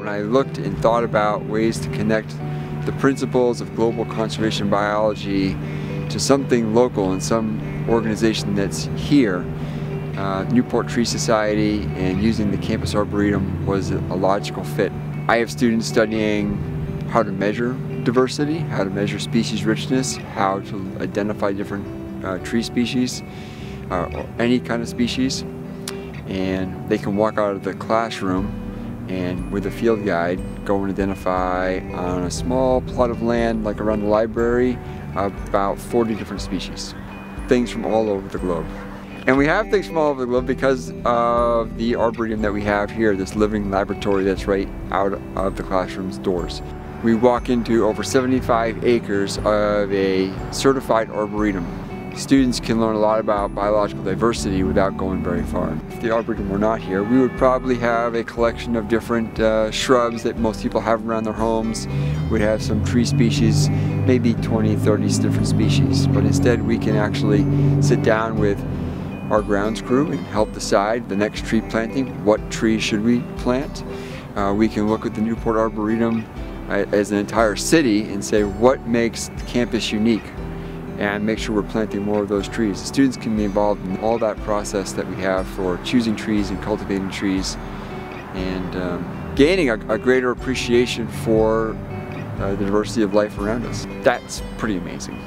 When I looked and thought about ways to connect the principles of global conservation biology to something local and some organization that's here, uh, Newport Tree Society and using the Campus Arboretum was a logical fit. I have students studying how to measure diversity, how to measure species richness, how to identify different uh, tree species, uh, or any kind of species, and they can walk out of the classroom and with a field guide go and identify on a small plot of land like around the library about 40 different species, things from all over the globe. And we have things from all over the globe because of the arboretum that we have here, this living laboratory that's right out of the classroom's doors. We walk into over 75 acres of a certified arboretum students can learn a lot about biological diversity without going very far. If the Arboretum were not here, we would probably have a collection of different uh, shrubs that most people have around their homes. We'd have some tree species, maybe 20, 30 different species. But instead we can actually sit down with our grounds crew and help decide the next tree planting, what trees should we plant. Uh, we can look at the Newport Arboretum uh, as an entire city and say what makes the campus unique and make sure we're planting more of those trees. The students can be involved in all that process that we have for choosing trees and cultivating trees and um, gaining a, a, greater appreciation for uh, the diversity of life around us. That's pretty amazing.